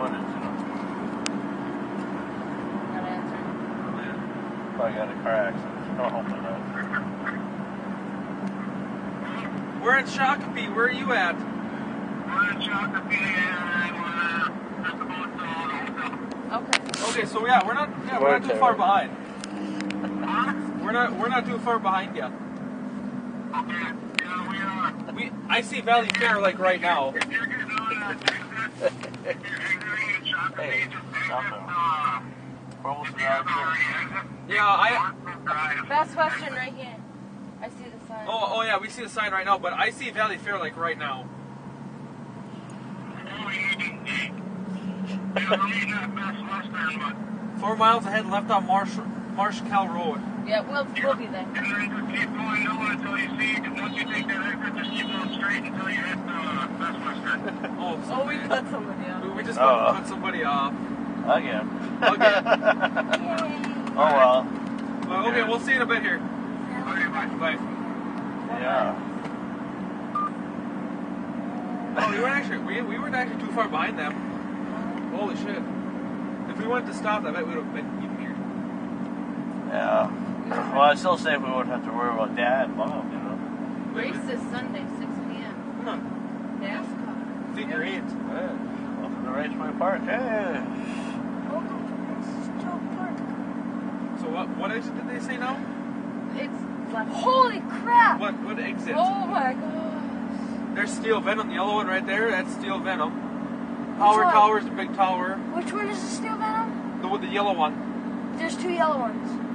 footage, you know. Not answering. Oh, Probably got a car accident. No, hopefully not. We're in Shakopee. Where are you at? We're in Shakopee and we're uh, just about to the. Okay. Okay, so yeah, we're not yeah, we're not too far behind. We're not we're not too far behind you. Okay. Yeah, we are. We I see Valley Fair like right now. Hey, just stop exit, it. We're almost the here. Yeah, I Northwood Drive. Best Western right here. I see the sign. oh oh yeah, we see the sign right now, but I see Valleyfair like right now. You didn't eat. Yeah, we're meeting at Best Western, but Four miles ahead, left on Marsh Marschall Road. Yeah, we'll we'll be there. And then just keep going down until you see, once you take that exit, just keep going straight until you hit uh, Best Western. Oh, so Oh, we cut somebody we, off. we just Oh. cut somebody off. Again. Okay. oh well. Well, okay, we'll see you in a bit here. Okay, bye. Bye. Yeah. Oh, we weren't actually we, we weren't actually too far behind them. Holy shit! If we wanted to stop, I bet we would have been even here. Yeah. Well, I still say we wouldn't have to worry about dad and mom, you know. Race is Sunday, 6 p.m. Huh. NASCAR. Figure eight. Yeah. Welcome to Raceway Park. Hey. So what what exit did they say now? It's left. Holy crap! What what exit? Oh my gosh. There's Steel Venom, the yellow one right there. That's Steel Venom. Power tower is the big tower. Which one is the steel venom? The the yellow one. There's two yellow ones.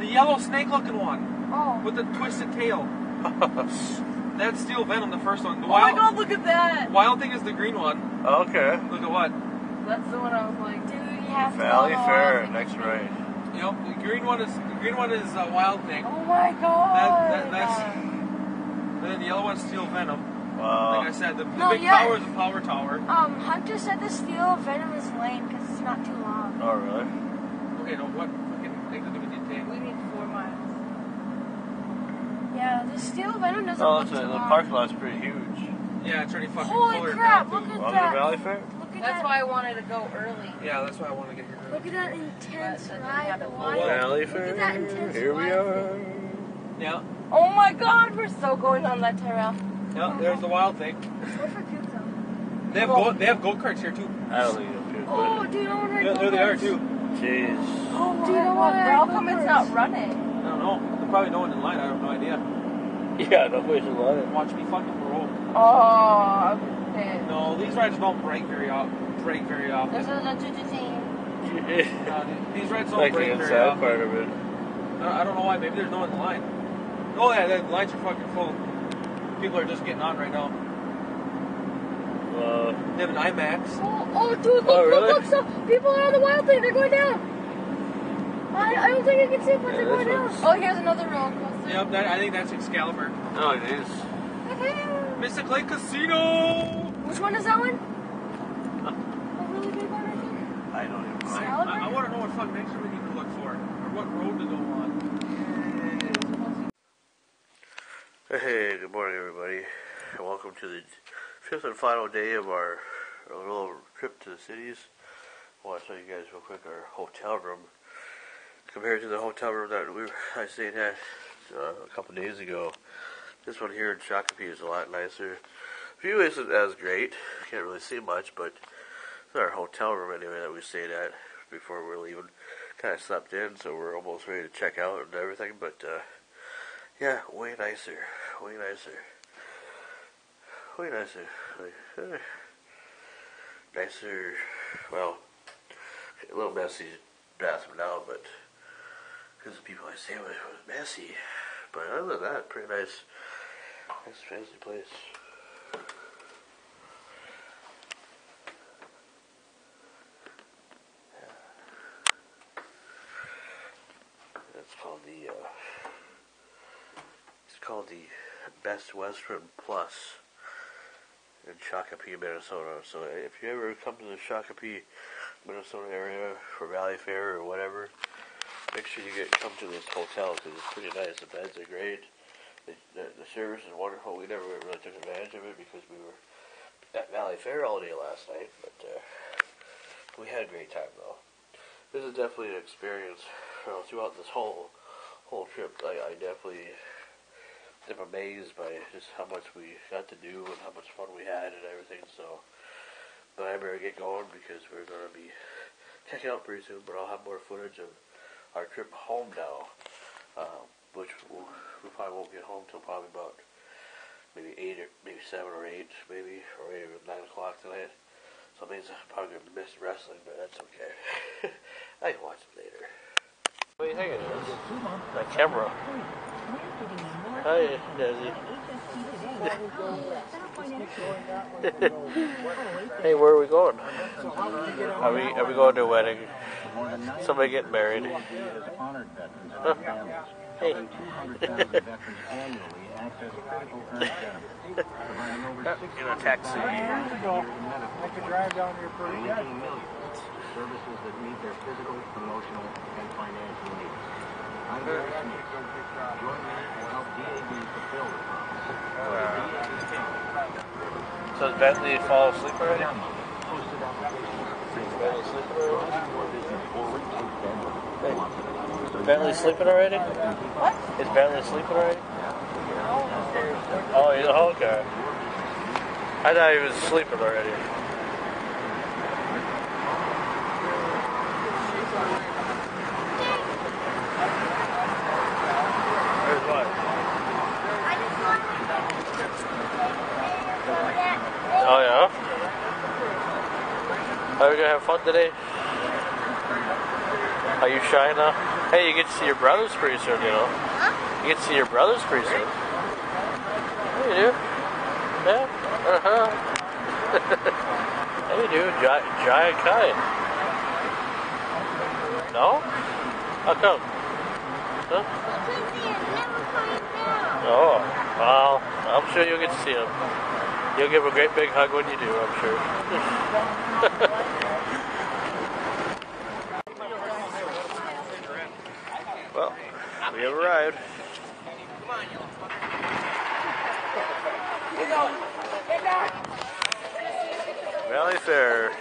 The yellow snake-looking one Oh. with the twisted tail. That's Steel Venom, the first one. The Oh my wild god, look at that! wild thing is the green one. okay. Look at what? That's the one I was like, Dude, you have to Valley go on Fair, the- next right. Yep, the green one is the green one is uh, wild thing. Oh my god. That, that, that's and then the yellow one's Steel Venom. Wow. Like I said, the, the No, big yeah. tower is a power tower. Um, Hunter said the steel venom is lame because it's not too long. Oh, really? Okay, no, what fucking exit do we need to take? we need four miles. Yeah, the steel venom doesn't Oh, look that's too a, the long. parking lot's pretty huge. Yeah, it's already fucking Holy fuller crap, now, look at Welcome that. to Valleyfair. Look at That's that. why I wanted to go early. Yeah, that's why I wanted to get here. Early. Look at that intense But uh, ride. The wild- wow. Valley Look at that intense Fair. Here we ride are. Yeah, Oh my god, we're so going on that terrain. yeah. There's the wild thing. It's good for kids though. They have go they have go karts here too. I don't think it'll be Oh, do you know what I Yeah, there they are too. Jeez. Oh, do you know Well, what how come it's not running? I don't know. There's probably no one in line. I have no idea. Yeah, nobody's in line. Watch me fucking roll. Oh, okay. No, these rides don't break very often. Break very often. This is a team. Uh, these rides don't like the break very often. part of it. I I don't know why. Maybe there's no one in line. Oh yeah, the lines are fucking full. People are just getting on right now. Uh, They have an IMAX. Oh, oh, dude, look, Oh, really? look, look, so people are on the wild thing. They're going down. I, I don't think I can see it, but Yeah, they're going down. Oh, here's another roller coaster. Yep, that, I think that's Excalibur. oh, it is. Mystic Lake Casino. Which one is that one? A really big one, I think. I don't even know. I, Excalibur? I, I want to know what fucking extra we need to look for, or what road to go on. Hey, good morning, everybody, welcome to the fifth and final day of our, our little trip to the cities. I want to show you guys real quick our hotel room compared to the hotel room that we were, I stayed at uh, a couple days ago. This one here in Shakopee is a lot nicer. View isn't as great; can't really see much, but it's our hotel room anyway that we stayed at before we were leaving. Kind of slept in, so we're almost ready to check out and everything, but. Uh, yeah, way nicer. Way nicer. Way nicer. Eh. Nicer. Well, a little messy bathroom now, but because the people I stay with was messy. But other than that, pretty nice. Nice fancy place. That's called the. Uh, it's called the Best Western Plus in Shakopee, Minnesota. So if you ever come to the Shakopee, Minnesota area for Valleyfair or whatever, make sure you get come to this hotel because it's pretty nice. The beds are great. The, the, the service is wonderful. We never really took advantage of it because we were at Valleyfair all day last night. But uh, had a great time though. This is definitely an experience uh, throughout this whole whole trip. I, I definitely am amazed by just how much we got to do and how much fun we had and everything. So, but I better get going because we're gonna be checking out pretty soon. But I'll have more footage of our trip home now, um, which we'll, we probably won't get home till probably about maybe eight or maybe seven or eight, maybe or eight or nine o'clock tonight. So it means I'm probably gonna miss wrestling, but that's okay. I can watch it later. What do you think it is? The camera. Hi, Desi. hey, where are we going? Are we are we going to a wedding? Somebody getting married? Huh? Hey. In a taxi. I could drive down here pretty good. Services that meet their physical, emotional, and financial needs. I'm Gary Smith. Join me and help DAB fulfill the promise. Uh, Go to DAB.com. So does Bentley fall asleep already? Download hosted. Bentley sleeping already? Your business forward, take Bentley. Bentley sleeping already? What? Is Bentley sleeping already? Oh, he's okay. I thought he was sleeping already. Oh yeah. Are we gonna have fun today? Are you shy now? Hey, you get to see your brothers pretty soon, you know. You get to see your brothers pretty soon. Yeah, you do. Yeah. Uh huh. yeah, you do. Gi- giant kind. No? How come? Huh? Oh, well, I'm sure you'll get to see him. You'll give a great big hug when you do, I'm sure. well, we have arrived. Valleyfair.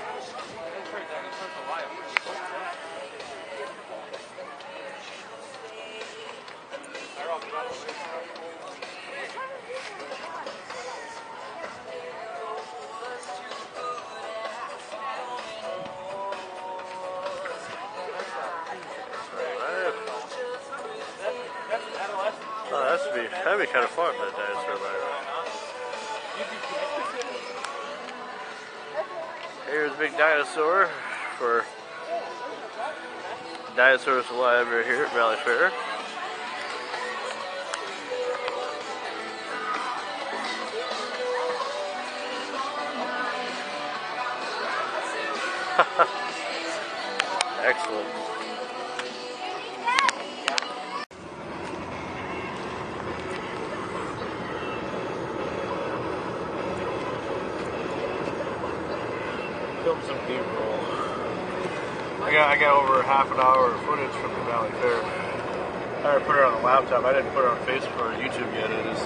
Be kind of fun, that dinosaur ride. Here's a big dinosaur for Dinosaurs Alive right here at Valleyfair. Excellent. Film some B-roll. I got I got over half an hour of footage from the Valley Fair. I already put it on the laptop. I didn't put it on Facebook or YouTube yet. It is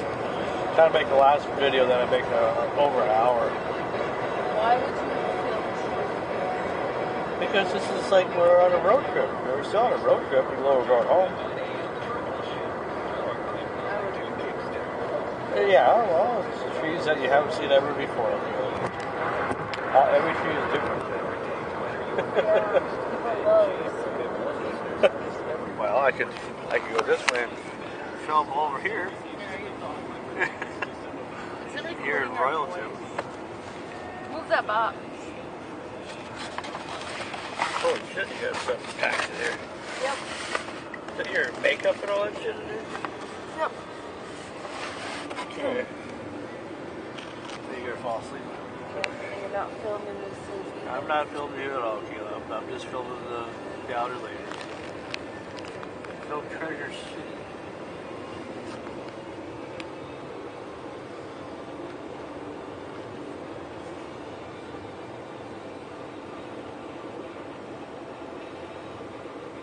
trying to make the last video that I make uh, over an hour Why would you film? because this is like we're on a road trip. We're still on a road trip, even though we're going home. Yeah, well, it's the trees that you haven't seen ever before. Uh, every tree is different. Well, I could I could go this way and film over here. here in Royalton. Move that box. Holy shit, you got something packed in there. Yep. Is that your makeup and all that shit in there? Yep. Okay. So you're gonna fall asleep. You're not filming this I'm not filming you at all, Kayla. I'm, I'm just filming the, the outer layer. Film Treasure City.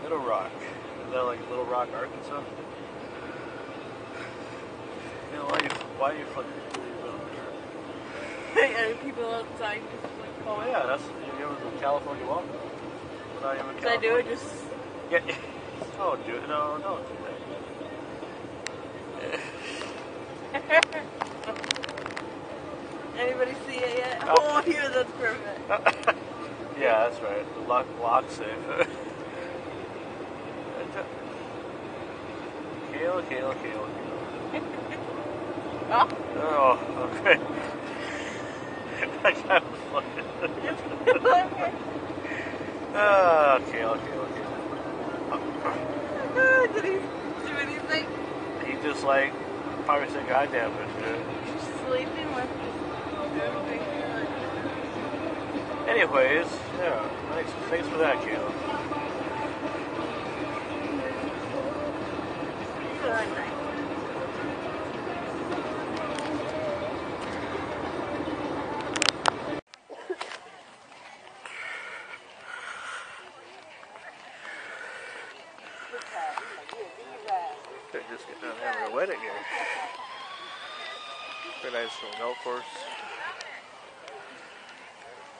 Little Rock. Is that like Little Rock, Arkansas? You know, why you why you fucking and people outside just like Oh yeah, that's you ever the California Walk? Without even Should I do it? Just Yeah. Oh, do it. No, don't do anybody see it yet? Oh. Oh, here, that's perfect. yeah, that's right. Lock, lock safe. Kayla, Kayla, Kayla, Kayla. Oh, Oh, okay. that guy was fucking. okay. okay, Kayla, Kayla. Did he do anything? He just like probably said, "God damn it." dude." She's sleeping with everything. Anyways, yeah, thanks, thanks for that, Kayla. Just getting out having a wedding here. Very nice little golf course.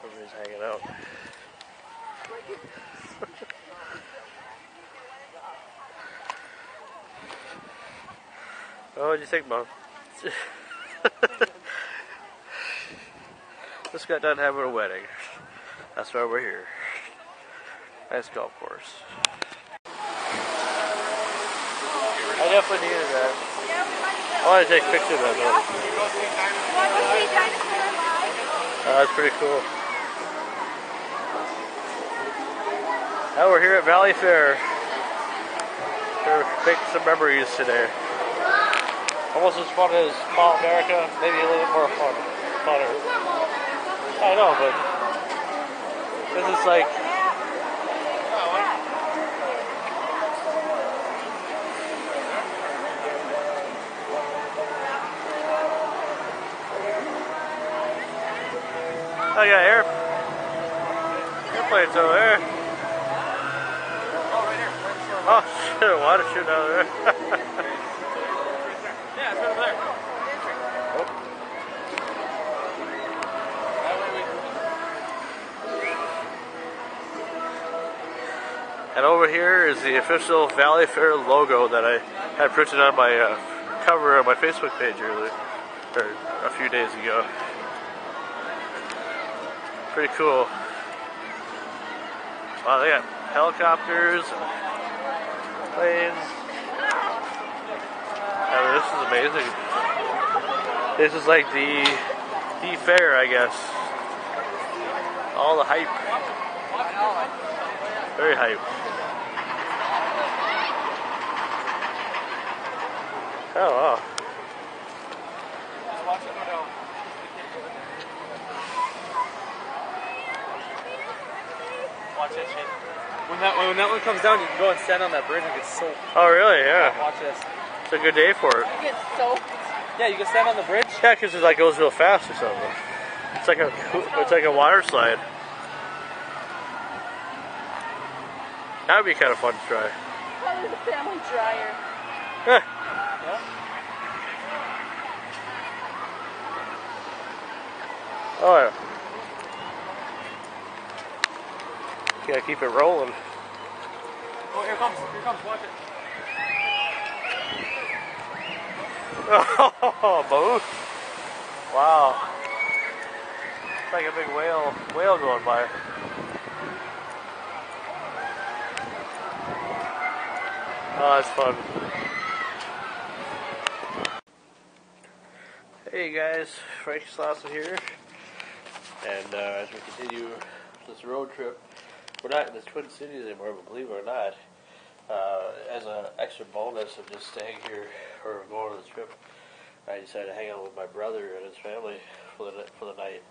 Everybody's hanging out. oh, what'd you think, Mom? Just got done having a wedding. That's why we're here. Nice golf course. I definitely needed that. I want to take pictures of that. Oh, that's pretty cool. Now we're here at Valleyfair. We're making some memories today. Almost as fun as Mall America, maybe a little bit more fun. Funner. I know, but this is like I got air airplanes over there. Oh shit, water shooting out of there. Yeah, it's right over there. And over here is the official Valleyfair logo that I had printed on my uh, cover of my Facebook page earlier, or a few days ago. Pretty cool. Wow, they got helicopters, planes. This is amazing. This is like the the fair, I guess. All the hype. Very hype. Oh wow. watch it go down. Watch that shit. When that when that one comes down, you can go and stand on that bridge and get soaked. Oh really? Yeah. Watch this. It's a good day for it. You get soaked. Yeah, you can stand on the bridge. Yeah, because it like goes real fast or something. It's like a it's like a water slide. That would be kind of fun to try. Probably the family dryer. Huh. Oh yeah. Gotta keep it rolling. Oh, here it comes. Here it comes. Watch it. Oh, boat. Wow. It's like a big whale, whale going by. Oh, that's fun. Hey guys, Frank Slawson here. And uh, as we continue this road trip, we're not in the Twin Cities anymore, but believe it or not, uh, as an extra bonus of just staying here or going on the trip, I decided to hang out with my brother and his family for the for the night.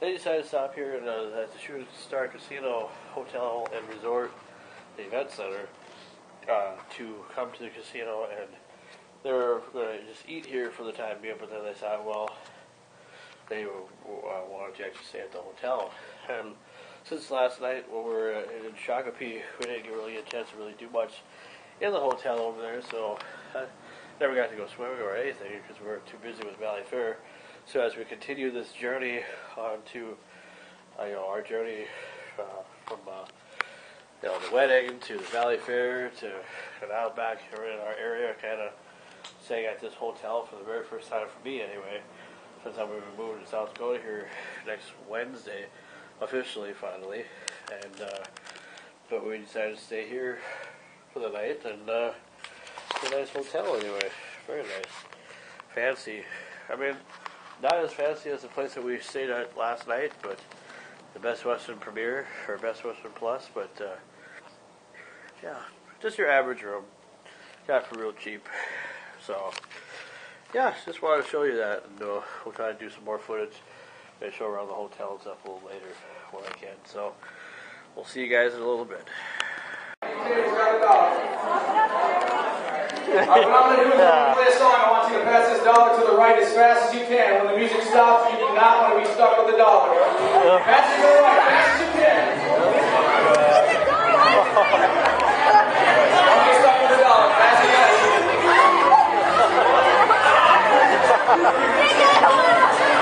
They decided to stop here in, uh, at the Shooting Star Casino Hotel and Resort, the event center, uh, to come to the casino and they were going to just eat here for the time being, but then they thought, well, they uh, wanted to actually stay at the hotel. And since last night when we were uh, in Shakopee, we didn't get really a chance to really do much in the hotel over there, so I never got to go swimming or anything because we were too busy with Valleyfair. So as we continue this journey on to, uh, you know, our journey uh, from uh, you know, the wedding to the Valleyfair to now back here in our area, kind of staying at this hotel for the very first time for me anyway, since I'm moving to South Dakota here next Wednesday, officially finally, and uh, but we decided to stay here for the night and uh, it's a nice hotel anyway, very nice, fancy. I mean, not as fancy as the place that we stayed at last night, but the Best Western Premier or Best Western Plus, but uh, yeah, just your average room. Got for real cheap. So yeah, just wanted to show you that, and uh, we'll try to do some more footage. Maybe show around the hotel and stuff a little later when I can. So we'll see you guys in a little bit. Uh, what I'm going to do is when we play a song, I want you to pass this dollar to the right as fast as you can. When the music stops, you do not want to be stuck with the dollar. Pass it to the right, fast as you can. Don't stuck with the dollar. Pass it fast. Keep going, you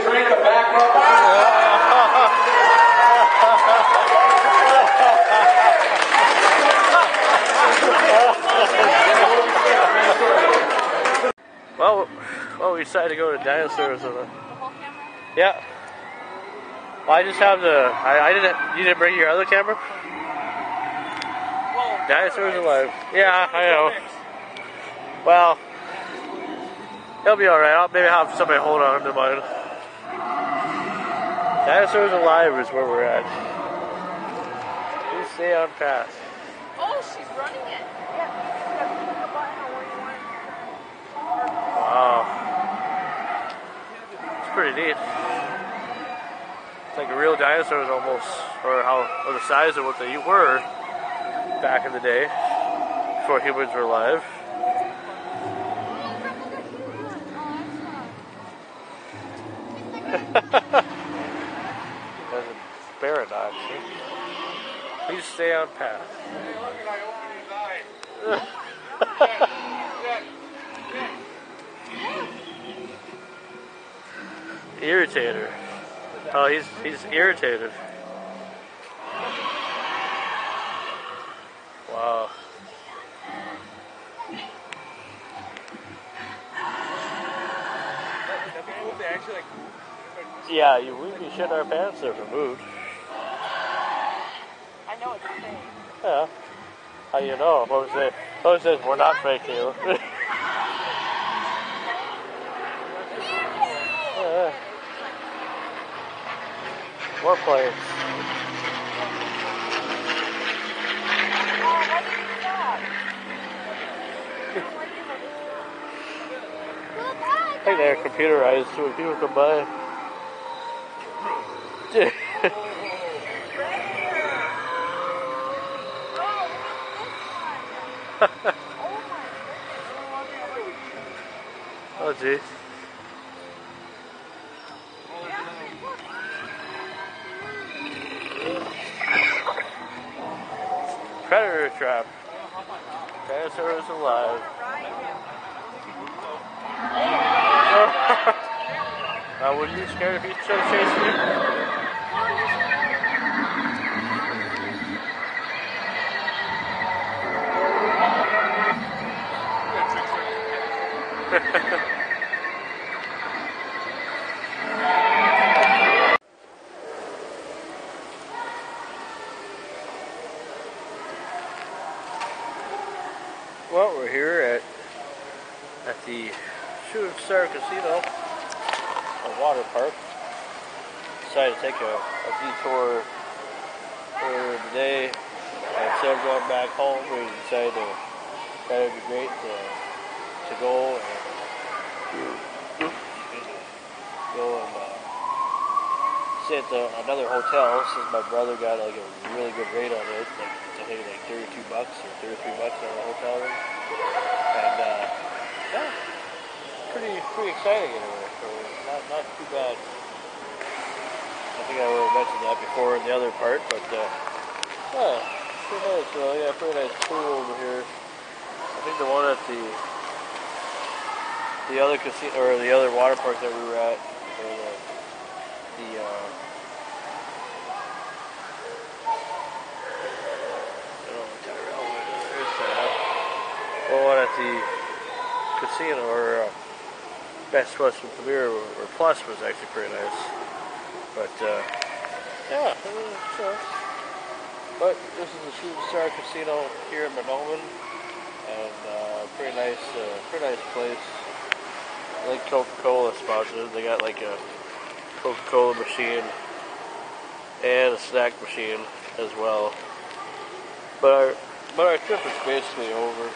managers. If you need a drink, a. Well, well, we decided to go to dinosaurs. On the, yeah. Well, I just have the. I, I didn't. You didn't bring your other camera. Dinosaurs alive. Yeah, I know. Well, it'll be all right. I'll maybe have somebody hold on to mine. Dinosaurs alive is where we're at. Please stay on path. Oh, she's running it. Yeah. Click the button on where you want it. Wow. It's pretty neat. It's like a real dinosaurs almost, or how, or the size of what they were back in the day, before humans were alive. There's a paradox. huh? On path. Irritator. Oh, he's he's irritated. Wow. They actually like Yeah, you be shitting our pants if it moved. I know it's fake. Yeah. How you know? What was it? It? We're not fake you. More you? Hey there, computerized so people come by. Predator trap. Dinosaur is alive. Uh, would you be scared if he started chasing you? Well, we're here at at the Star Casino, a water park. Decided to take a, a detour for the day. And instead of going back home, we decided to, that would be great to, to go and go and uh, stay at the, another hotel since my brother got like a really good rate on it. Like I think like 32 bucks or 33 bucks on a hotel room. And uh, yeah, pretty pretty exciting anyway. So not not too bad. I think I already mentioned that before in the other part, but uh, yeah, pretty nice. So yeah, pretty nice pool over here. I think the one at the the other casino or the other water park that we were at, or the the uh, Tyrell. Well, one at the casino or uh, Best Western Premier or, or Plus was actually pretty nice. But uh, yeah, uh, but this is the Shooting Star Casino here in Mahnomen, and uh, pretty nice, uh, pretty nice place. I think Coca-Cola sponsored it. They got like a Coca-Cola machine and a snack machine as well. But our but our trip is basically over.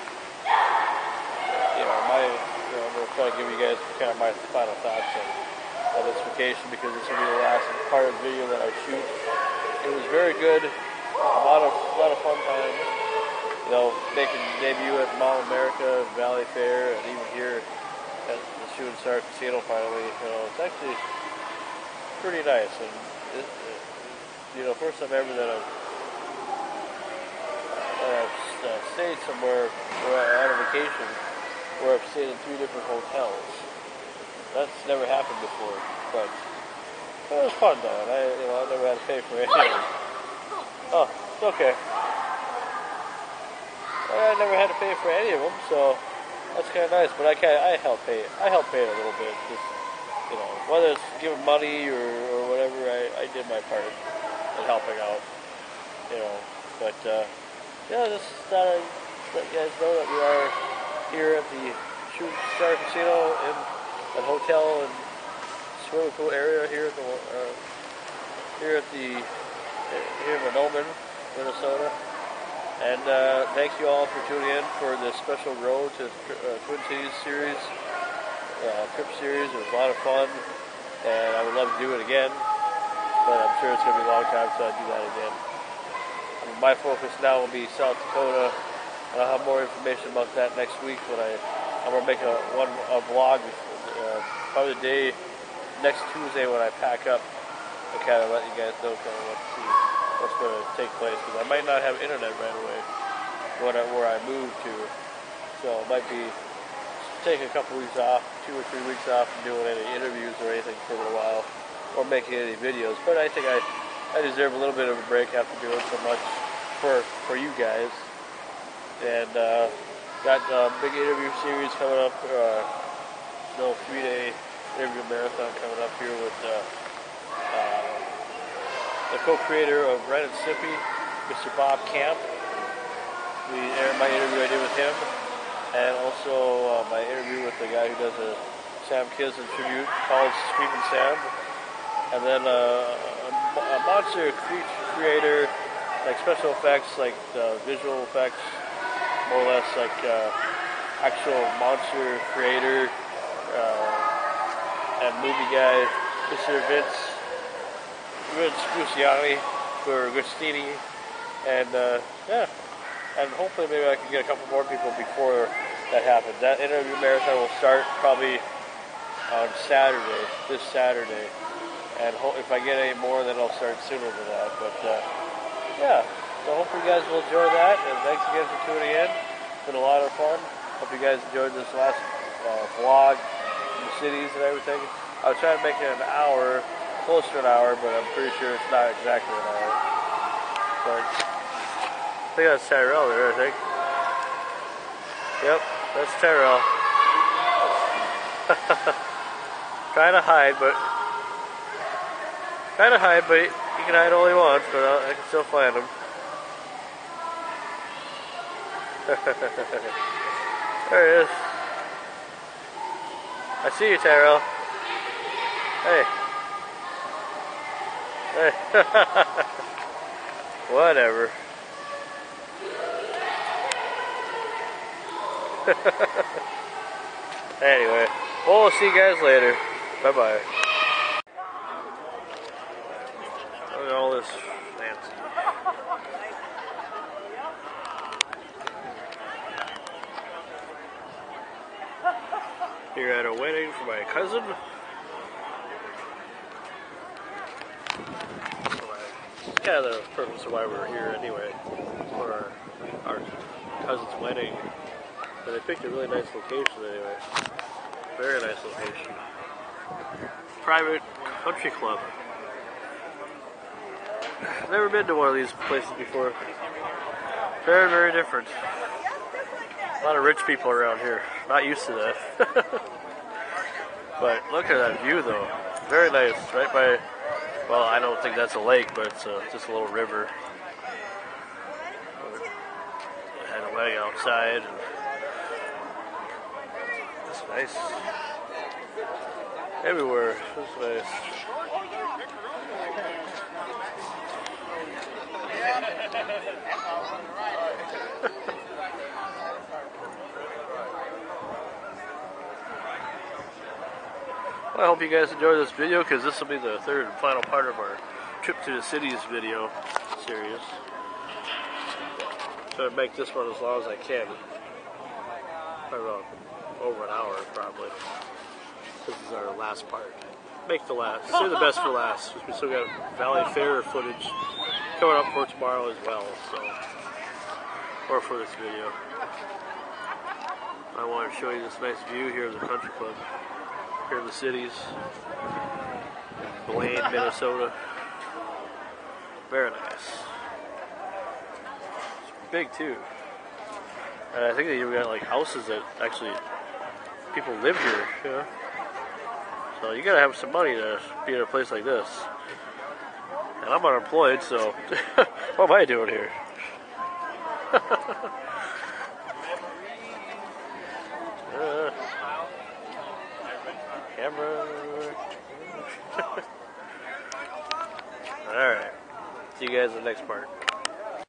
You know, my gonna try to give you guys kind of my final thoughts on, this vacation because this will be the last part of the video that I shoot. It was very good. A lot of a lot of fun time. You know, making debut at Mall America, Valleyfair, and even here at the Shooting Star Casino finally. You know, it's actually pretty nice. And, it, it, you know, first time ever that I've, uh, stayed somewhere on a vacation where I've stayed in three different hotels. That's never happened before, but it was fun though. And I, you know, I never had to pay for anything. Oh, it's okay. I never had to pay for any of them, so that's kind of nice. But I can I help pay. I help pay a little bit. Just you know, whether it's giving money or, or whatever, I, I did my part in helping out. You know, but uh, yeah, just thought I'd let you guys know that we are here at the Shooting Star Casino and, hotel and swimming pool area here at the uh, here at the here in Mahnomen, Minnesota. And uh, thank you all for tuning in for this special Road to uh, Twin Cities series, uh, trip series. It was a lot of fun, and I would love to do it again. But I'm sure it's going to be a long time, so I'll do that again. My focus now will be South Dakota, and I'll have more information about that next week when I I'm gonna make a one a vlog, uh, probably the day next Tuesday when I pack up. And kind of let you guys know kind of what to see what's going to take place because I might not have internet right away when I, where I move to, so it might be taking a couple weeks off, two or three weeks off from doing any interviews or anything for a little while, or making any videos. But I think I I deserve a little bit of a break after doing so much for for you guys, and uh, got a big interview series coming up. Uh, no three day interview marathon coming up here with. Uh, uh, the co-creator of Ren and Stimpy, Mr. Bob Camp. We aired my interview I did with him, and also uh, my interview with the guy who does a Sam Kinison tribute called Screaming Sam, and then a, a monster creature creator, like special effects, like uh, visual effects, more or less like uh, actual monster creator uh, and movie guy, Mr. Vince Vince Gucciani for Gustini, and uh, yeah, and hopefully maybe I can get a couple more people before that happens. That interview marathon will start probably on Saturday, this Saturday, and ho- if I get any more, then I'll start sooner than that. But uh, yeah, so hopefully you guys will enjoy that, and thanks again for tuning in. It's been a lot of fun. Hope you guys enjoyed this last uh, vlog, the cities and everything. I was trying to make it an hour close to an hour, but I'm pretty sure it's not exactly an hour. But I think that's Tyrell there, I think. Yep, that's Tyrell. trying to hide, but trying to hide, but he can hide all he wants, but I can still find him. there he is. I see you, Tyrell. Hey. Hey. Whatever. anyway, well, see you guys later. Bye bye. Miss Nancy. Here at a wedding for my cousin. Kind of the purpose of why we're here anyway, for our, our cousin's wedding. But they picked a really nice location anyway. Very nice location. Private country club. Never been to one of these places before. Very, very different. A lot of rich people around here. Not used to that. but look at that view though. Very nice. Right by, well, I don't think that's a lake, but it's uh, just a little river. I Had a wedding outside. And it's nice. Everywhere. It's nice. Well, I hope you guys enjoy this video because this will be the third and final part of our trip to the cities video series. Try to make this one as long as I can. Probably over an hour, probably. This is our last part. Make the last. Save the best for last. We still got Valley Fair footage coming up for tomorrow as well. So, or for this video. I want to show you this nice view here of the country club here in the cities. Blaine, Minnesota. Very nice. It's big too. And I think they even got like houses that actually people live here. You know? So you gotta have some money to be in a place like this. And I'm unemployed, so what am I doing here? uh, camera. Alright. See you guys in the next part.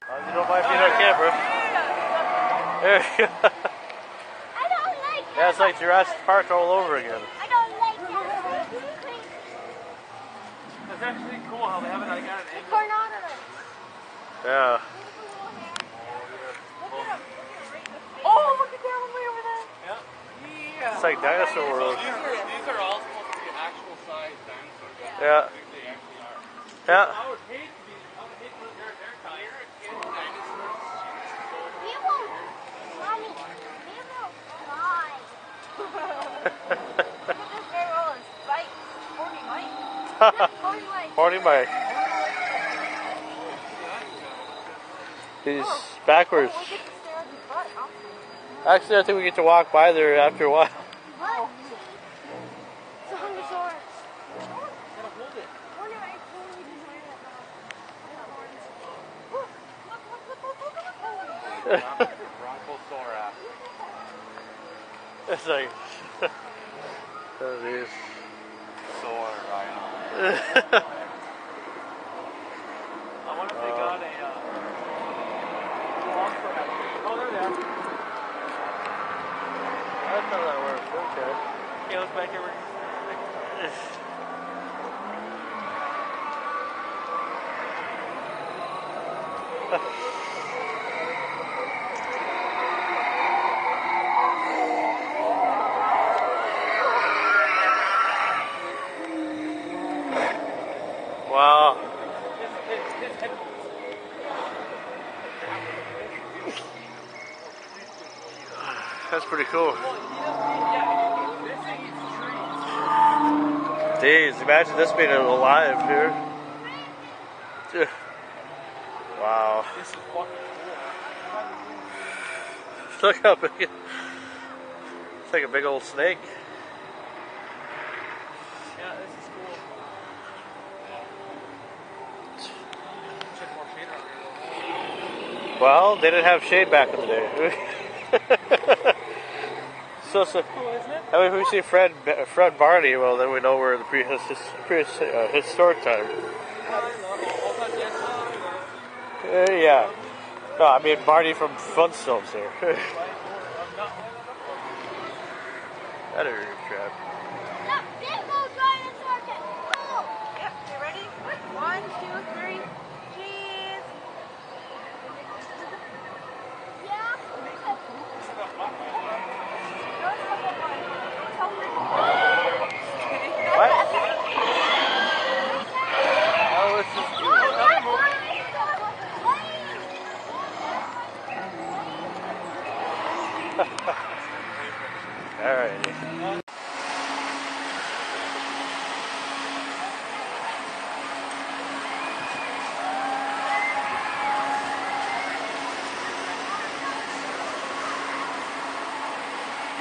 You don't mind being on camera. There you go. I don't like Yeah, it's like Jurassic Park all over again. I don't like that. It's actually cool how they have it like at an angle. Tornado. Yeah. Oh, look at that one way over there. Yeah. It's like Dinosaur World. These are, these are all supposed to be actual size dinosaurs. Yeah. I think they actually are. Yeah. I would hate to be, I would hate to live there. They're dinosaurs. We won't. Mommy, we will fly. Oh, look at this guy rolling spike. 40 Mike. Going Morning, Mike. He's backwards. We get to stare at his butt. Awesome. Actually, I think we get to walk by there after a while. what? It's a. Bronchosaurus. It's like. that is. Rhino. I wonder if they got a. Uh, oh, there they are. That works. Okay. Yeah, look back here. Wow. That's pretty cool. Jeez, imagine this being alive here. Wow. This is fucking cool. Look how big it It's like a big old snake. Yeah, this is cool. Well, they didn't have shade back in the day. so, I mean, if we see Fred Fred Barney, well, then we know we're in the prehistoric pre, uh, time. Uh, yeah. No, I mean Barney from Flintstones there. that is a trap. Look, big old dinosaur can go. Yep, you ready? One, two, three.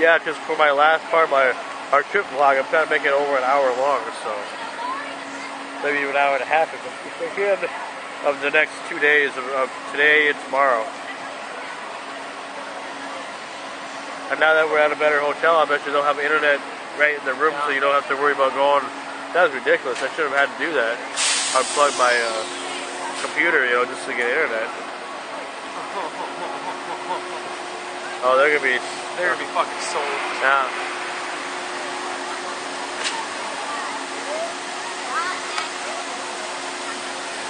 Yeah, because for my last part, my our trip vlog, I'm trying to make it over an hour long or so. Maybe even an hour and a half if I can. Of the next two days of, of today and tomorrow. And now that we're at a better hotel, I bet you they'll have internet right in the room, so you don't have to worry about going. That was ridiculous. I should have had to do that. Unplug my uh, computer, you know, just to get internet. Oh, they're gonna be. They're gonna be fucking sold. Yeah.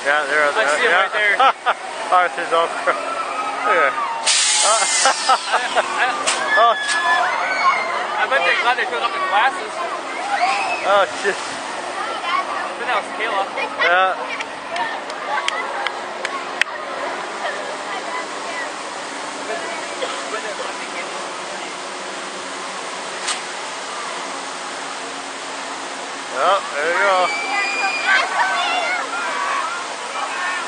Yeah, there. are. I see 'em yeah. right there. Arthur's all. Look at Oh, I bet they're glad they took off the glasses. oh shit. But that was Kayla. Yeah. Oh, there you go.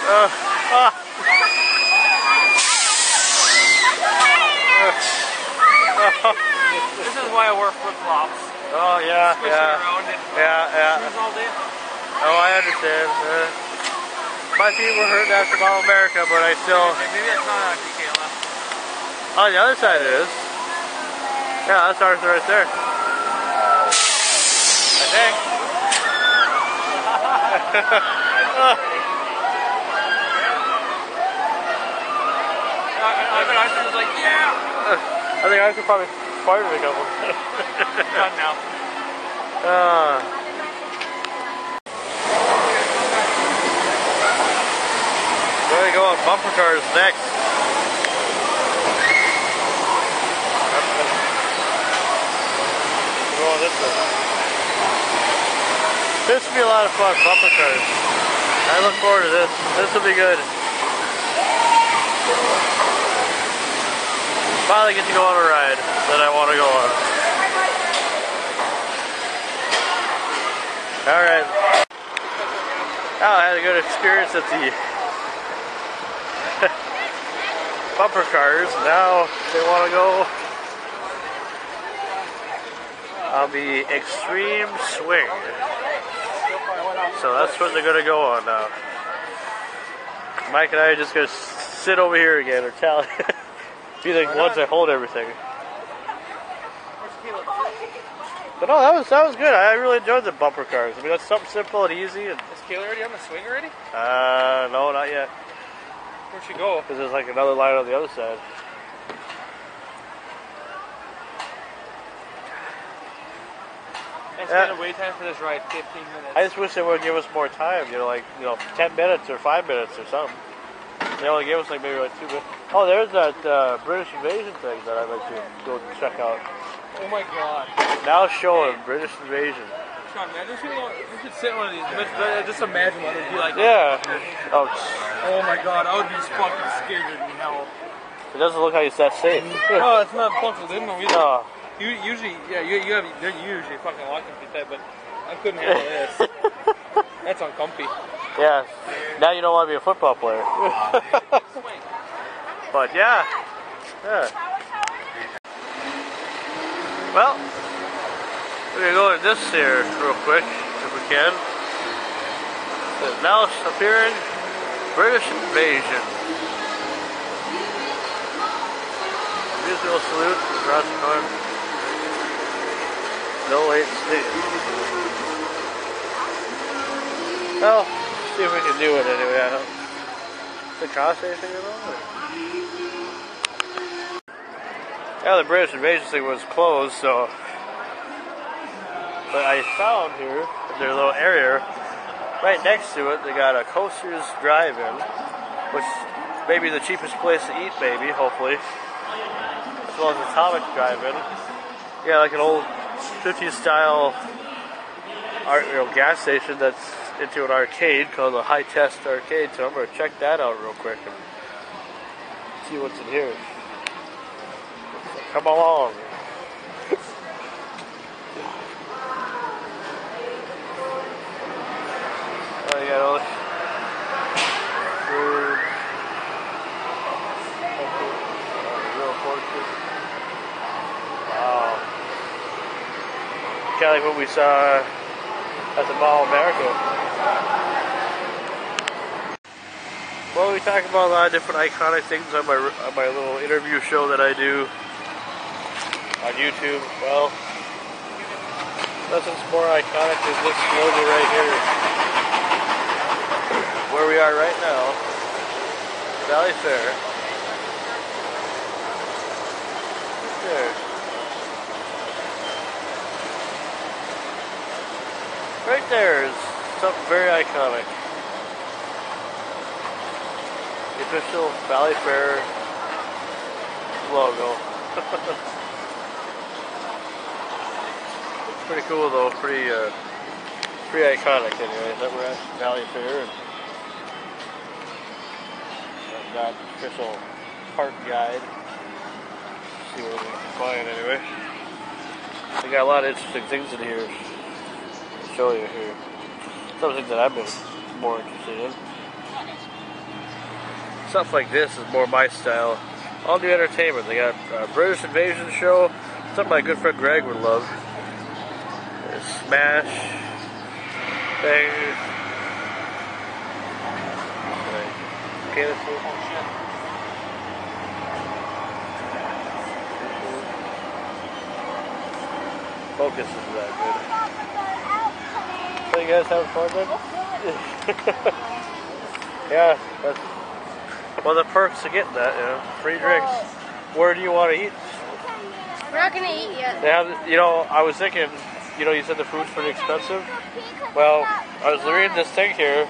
Uh, ah. This is why I wear flip flops. Oh yeah, yeah, around and yeah, yeah. all day. Oh, I understand. Uh, my feet were hurting after Mall America, but I still. Maybe that's not actually Kayla. On the other side, it is. Yeah, that's Arthur right there. I think. I, I, I think Arthur probably farted a couple. Done now. Uh, where are we going? Bumper cars next. We're going this way. This will be a lot of fun, bumper cars. I look forward to this. This will be good. Finally get to go on a ride that I want to go on. Alright. Oh, I had a good experience at the bumper cars. Now they want to go on the extreme swing. So that's what they're going to go on now. Mike and I are just to sit over here again or tally. be the ones that hold everything. But no, that was that was good. I really enjoyed the bumper cars. I mean, that's something simple and easy. And Is Kayla already on the swing already? uh, no, not yet, Where'd she go? because there's like another line on the other side. It's Yeah. been a wait time for this ride, 15 minutes. I just wish they would give us more time. You know, like you know, ten minutes or five minutes or something. They only gave us like maybe like two minutes. Oh, there's that uh, British invasion thing that I'd like to go check out. oh my god. Now showing British invasion. Sean, man, we should, we should sit one of these. Just, uh, imagine what it would be like. Yeah. Oh, Oh my god, I would be fucking scared to hell. it doesn't look like it's that safe. Oh, it's not buckled in though either. no. You, usually, yeah, you, you have, they're usually fucking like that, but I couldn't handle this. That's uncomfy. Yeah. Now you don't want to be a football player. but yeah. Yeah. Well, we're gonna go to this here real quick, if we can. It's now appearing British invasion. Musical salute across the corner. No latency. Well, see if we can do it anyway. I don't. Does it cost anything at all? or- Yeah, the British invasion thing was closed, so. But I found here, their little area, right next to it, they got a Coasters Drive-In, which may be the cheapest place to eat, maybe, hopefully. As well as Atomic Drive-In. Yeah, like an old 50s style art, you know, gas station that's into an arcade called the High Test Arcade. So I'm gonna check that out real quick and see what's in here. So come along. Oh, you got all this food. Oh, real horses. Wow. Kind of like what we saw at the Mall of America. Well, we talk about a lot of different iconic things on my on my little interview show that I do on YouTube. Well, nothing's more iconic than this logo right here. Where we are right now, Valley Fair. There. Right there is something very iconic. The official Valleyfair logo. pretty cool though, pretty uh, pretty iconic anyway. That we're at Valleyfair and I've got official park guide. See what we can find anyway. They got a lot of interesting things in here show you here. Something that I've been more interested in. Stuff like this is more my style. All new entertainment. They got a British Invasion show. Something my good friend Greg would love. There's Smash. Thing. Oh, Focus is that good. So you guys having fun then? yeah, that's one of the perks of getting that, you know, free drinks. Where do you want to eat? We're not gonna eat yet. They have, you know, I was thinking, you know, you said the food's pretty expensive. Well, I was reading this thing here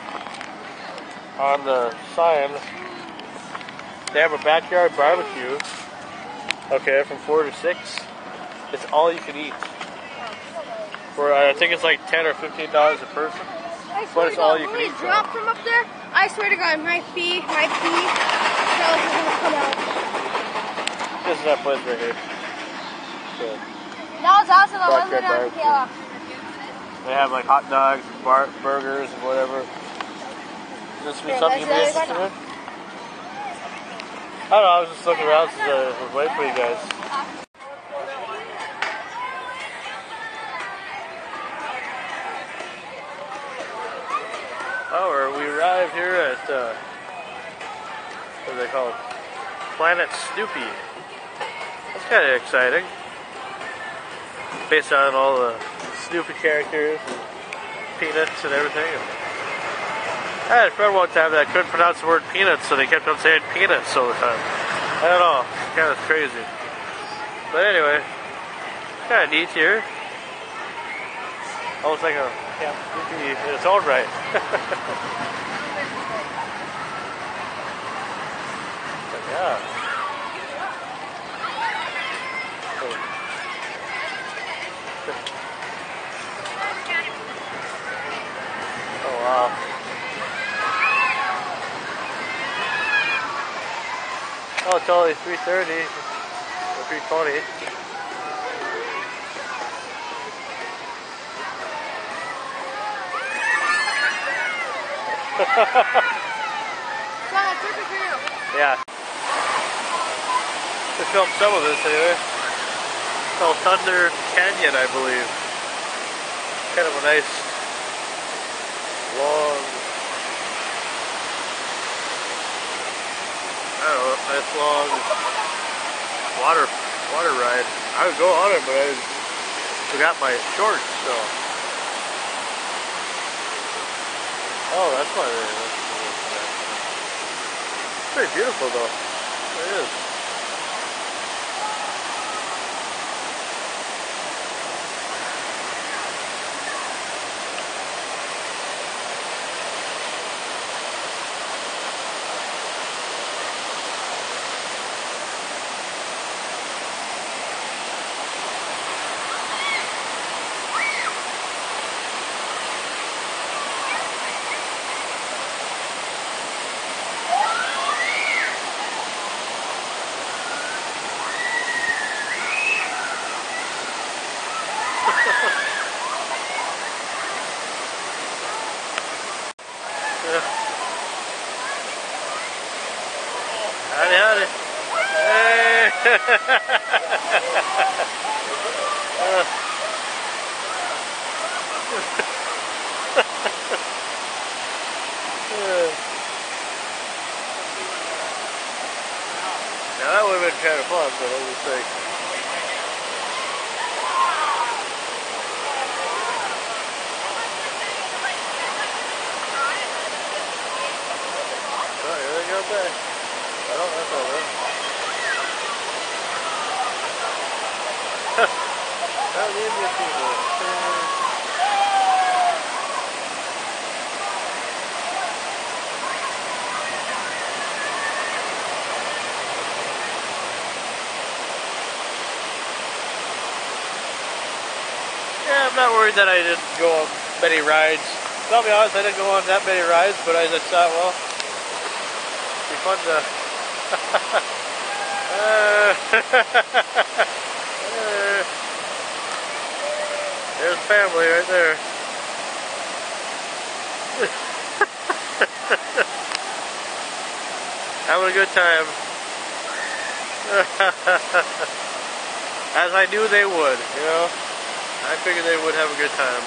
on the sign. They have a backyard barbecue. Okay, from four to six. It's all you can eat. For uh, I think it's like ten or fifteen dollars a person. I But it's to all you can eat, drop from up there, I swear to God, my pee, my pee, cells are gonna come out. This is that place right here. So, That was awesome. I wasn't on. Kayla. they have like hot dogs, bar- burgers, and whatever. This be something you'd be interested in? I don't know. I was just looking around I was uh, waiting for you guys. Oh, or we arrived here at uh, what are they called? Planet Snoopy. That's kind of exciting. Based on all the Snoopy characters, and peanuts, and everything. I had a friend one time that couldn't pronounce the word peanuts, so they kept on saying peanuts all the time. I don't know, kind of crazy. But anyway, kind of neat here. Almost like a Camp Snoopy in its own right. Oh wow. Oh, it's only 3.30 or 3.20. Son, I took it for you. Yeah. To film some of this anyway. It's called Thunder Canyon, I believe. Kind of a nice, long, I don't know, nice long water water ride. I would go on it, but I forgot my shorts, so. Oh, that's why they. That's pretty beautiful, though. It is. Not worried that I didn't go on many rides. I'll be honest, I didn't go on that many rides, but I just thought, well, it'd be fun to. Uh, There's family right there. Having a good time. As I knew they would, you know. I figured they would have a good time.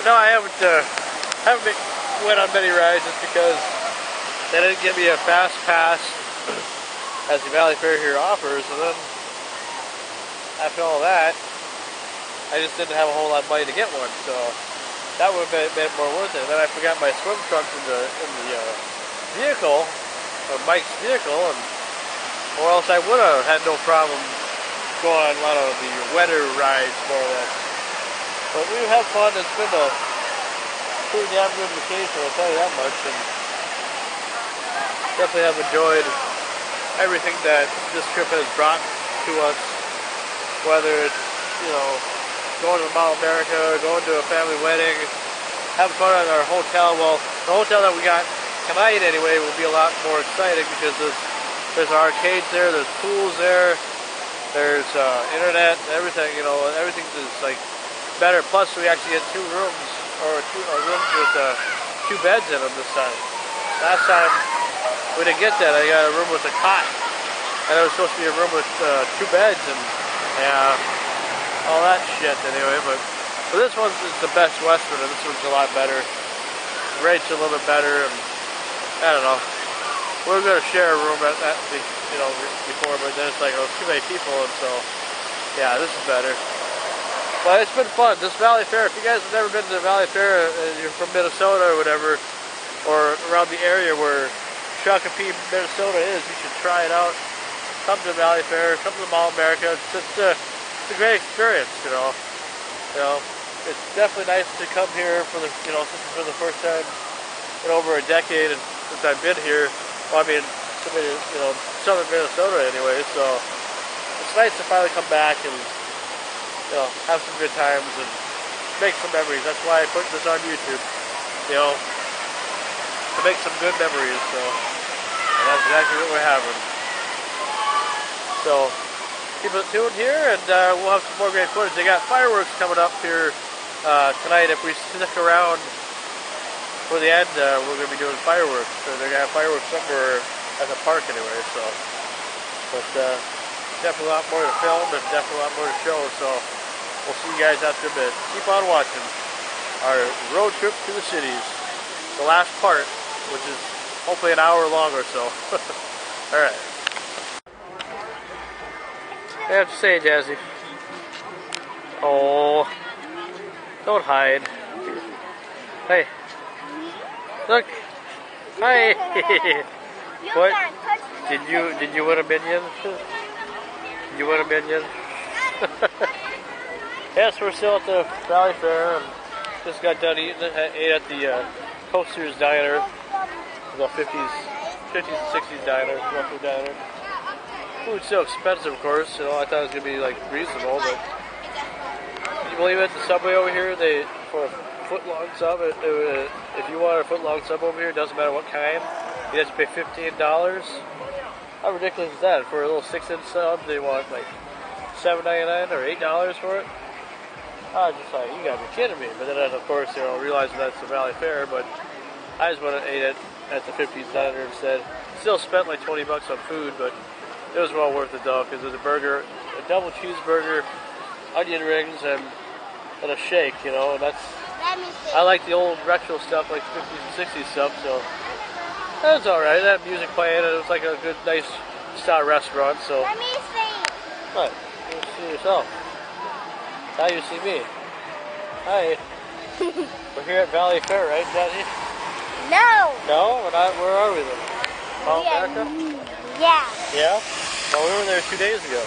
But no, I haven't uh, haven't been, went on many rides just because they didn't give me a fast pass as the Valleyfair here offers, and then after all that, I just didn't have a whole lot of money to get one, so that would have been, been more worth it. And then I forgot my swim trunks in the in the uh, vehicle, or Mike's vehicle, and or else I would have had no problem going on a lot of the wetter rides, more or less. But we have fun. It's been a pretty damn good vacation, I'll tell you that much. And definitely have enjoyed everything that this trip has brought to us. Whether it's, you know, going to the Mall America, going to a family wedding, having fun at our hotel. Well, the hotel that we got tonight anyway will be a lot more exciting because there's, there's arcades there, there's pools there, there's uh, internet, everything, you know, everything is like better. Plus, we actually get two rooms, or two uh, rooms with uh, two beds in them this time. Last time we didn't get that. I got a room with a cot, and it was supposed to be a room with uh, two beds and yeah, all that shit anyway. But, but this one's the best Western, and this one's a lot better. Rates a little bit better, and I don't know. We are gonna share a room at that, you know, before, but then it's like oh, too many people, and so yeah, this is better. But it's been fun. This Valleyfair. If you guys have never been to the Valleyfair, uh, and you're from Minnesota or whatever, or around the area where Shakopee, Minnesota is, you should try it out. Come to the Valleyfair. Come to the Mall America. It's just a, it's a great experience, you know. You know, it's definitely nice to come here for the, you know, for the first time in over a decade, and since I've been here. Well, I mean, somebody, you know, southern Minnesota anyway. So it's nice to finally come back and you know have some good times and make some memories. That's why I put this on YouTube. You know, to make some good memories. So and that's exactly what we're having. So keep it tuned here, and uh, we'll have some more great footage. They got fireworks coming up here uh, tonight. If we stick around for the end, uh, we're going to be doing fireworks. So they're going to have fireworks somewhere at the park anyway. So, but uh, definitely a lot more to film and definitely a lot more to show. So we'll see you guys after a bit. Keep on watching our road trip to the cities. The last part, which is hopefully an hour long or so. All right. I have to say, Jazzy. Oh, don't hide. Hey. Look. Hi. what? Did you did you want a minion? Did you want a minion? yes, we're still at the Valleyfair and just got done eating. Ate at the uh, Coasters Diner, the 50s, 50s and 60s diner, local diner. Food's so expensive, of course. You know, I thought it was gonna be like reasonable, but can you believe it? The Subway over here, they for a foot long sub, it, it, if you want a foot long sub over here, it doesn't matter what kind, you have to pay fifteen dollars. How ridiculous is that? For a little six inch sub, they want like seven ninety nine or eight dollars for it. I was just like, you gotta be kidding me. But then, of course, you know, realizing that's the Valleyfair, but I just went and ate it at the 50s diner instead. Still spent like 20 bucks on food, but it was well worth it though, because there's a burger, a double cheeseburger, onion rings, and and a shake. You know, and that's I like the old retro stuff, like 50s and 60s stuff. So that was all right. That music playing, and it was like a good, nice a restaurant, so Let me see. what? You see yourself. Now you see me. Hi. We're here at Valleyfair, right, Daddy? No. No, we're not. Where are we then? Mount Yeah. America? Yeah. Yeah. Well, we were there two days ago.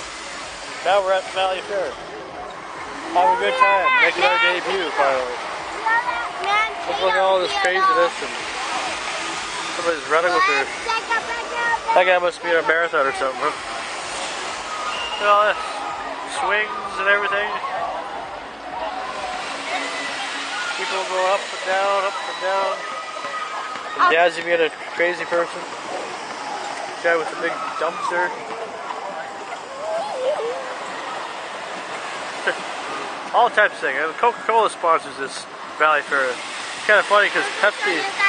Now we're at Valleyfair. Having a good time, making our debut finally. Let's look at all this craziness and That guy must be in a marathon or something. Huh? Look at all this swings and everything. People go up and down, up and down. And Dad's being a crazy person. Guy with the big dumpster. All types of things. Coca-Cola sponsors this Valleyfair. It's kind of funny because Pepsi.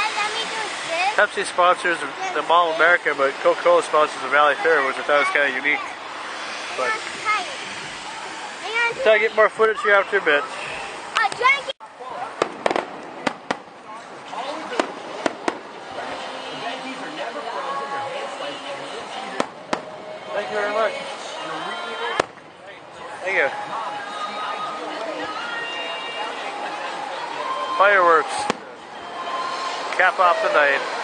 Pepsi sponsors the Mall of America, but Coca-Cola sponsors the Valleyfair, which I thought was kind of unique. But I get more footage here after a bit. Thank you very much. Thank you. Fireworks. Cap off the night.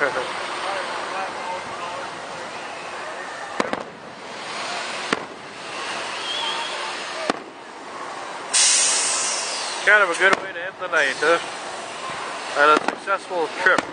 Kind of a good way to end the night, huh? And a successful trip.